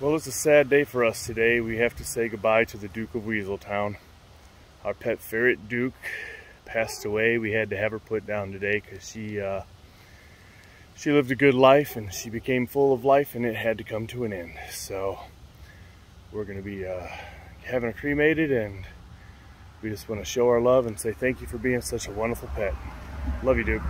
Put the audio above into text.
Well, it's a sad day for us today. We have to say goodbye to the Duke of Weasletown. Our pet ferret, Duke, passed away. We had to have her put down today because she, uh, she lived a good life and she became full of life and it had to come to an end. So we're going to be uh, having her cremated and we just want to show our love and say thank you for being such a wonderful pet. Love you, Duke.